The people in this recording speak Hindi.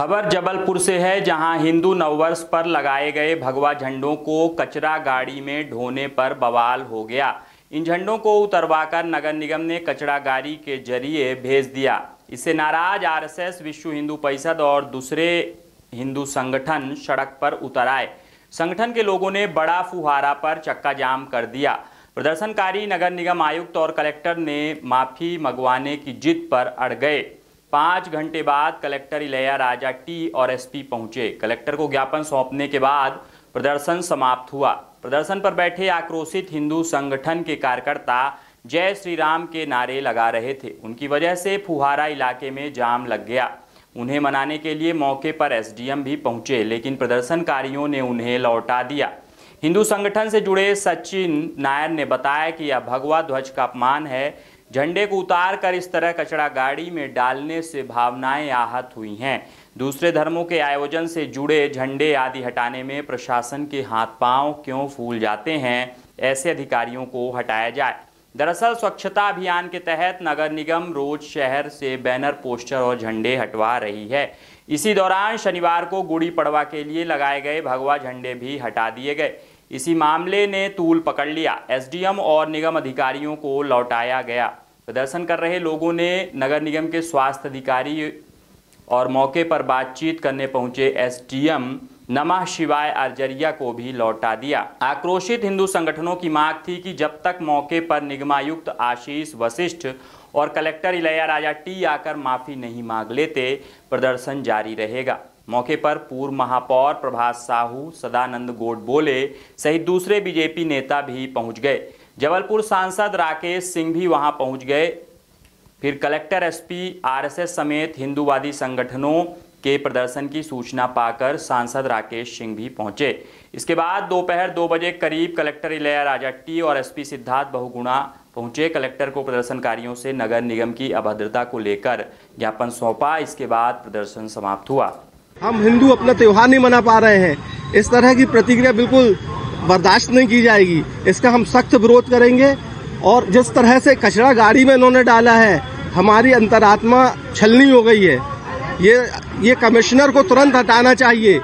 खबर जबलपुर से है, जहाँ हिंदू नववर्ष पर लगाए गए भगवा झंडों को कचरा गाड़ी में ढोने पर बवाल हो गया। इन झंडों को उतरवाकर नगर निगम ने कचरा गाड़ी के ज़रिए भेज दिया। इससे नाराज़ आरएसएस, विश्व हिंदू परिषद और दूसरे हिंदू संगठन सड़क पर उतर आए। संगठन के लोगों ने बड़ा फुहारा पर चक्का जाम कर दिया। प्रदर्शनकारी नगर निगम आयुक्त और कलेक्टर ने माफ़ी मंगवाने की जिद पर अड़ गए। पाँच घंटे बाद कलेक्टर इलैया राजा टी और एसपी पहुँचे। कलेक्टर को ज्ञापन सौंपने के बाद प्रदर्शन समाप्त हुआ। प्रदर्शन पर बैठे आक्रोशित हिंदू संगठन के कार्यकर्ता जय श्री राम के नारे लगा रहे थे। उनकी वजह से फुहारा इलाके में जाम लग गया। उन्हें मनाने के लिए मौके पर एसडीएम भी पहुँचे, लेकिन प्रदर्शनकारियों ने उन्हें लौटा दिया। हिंदू संगठन से जुड़े सचिन नायर ने बताया कि यह भगवा ध्वज का अपमान है झंडे को उतार कर इस तरह कचरा गाड़ी में डालने से भावनाएँ आहत हुई हैं। दूसरे धर्मों के आयोजन से जुड़े झंडे आदि हटाने में प्रशासन के हाथ पाँव क्यों फूल जाते हैं, ऐसे अधिकारियों को हटाया जाए। दरअसल स्वच्छता अभियान के तहत नगर निगम रोज शहर से बैनर, पोस्टर और झंडे हटवा रही है। इसी दौरान शनिवार को गुड़ी पड़वा के लिए लगाए गए भगवा झंडे भी हटा दिए गए। इसी मामले ने तूल पकड़ लिया। एसडीएम और निगम अधिकारियों को लौटाया गया। प्रदर्शन कर रहे लोगों ने नगर निगम के स्वास्थ्य अधिकारी और मौके पर बातचीत करने पहुँचे एसडीएम नमः शिवाय अर्जरिया को भी लौटा दिया। आक्रोशित हिंदू संगठनों की मांग थी कि जब तक मौके पर निगमायुक्त आशीष वशिष्ठ और कलेक्टर इलैया राजा टी आकर माफ़ी नहीं मांग लेते, प्रदर्शन जारी रहेगा। मौके पर पूर्व महापौर प्रभात साहू, सदानंद गोड बोले सहित दूसरे बीजेपी नेता भी पहुँच गए। जबलपुर सांसद राकेश सिंह भी वहाँ पहुँच गए। फिर कलेक्टर एसपी आरएसएस समेत हिंदूवादी संगठनों के प्रदर्शन की सूचना पाकर सांसद राकेश सिंह भी पहुँचे। इसके बाद दोपहर दो बजे करीब कलेक्टर इलैया राजा टी और एसपी सिद्धार्थ बहुगुणा पहुँचे। कलेक्टर को प्रदर्शनकारियों से नगर निगम की अभद्रता को लेकर ज्ञापन सौंपा। इसके बाद प्रदर्शन समाप्त हुआ। हम हिंदू अपना त्यौहार नहीं मना पा रहे हैं। इस तरह की प्रतिक्रिया बिल्कुल बर्दाश्त नहीं की जाएगी। इसका हम सख्त विरोध करेंगे और जिस तरह से कचरा गाड़ी में इन्होंने डाला है, हमारी अंतरात्मा छलनी हो गई है। ये ये कमिश्नर को तुरंत हटाना चाहिए।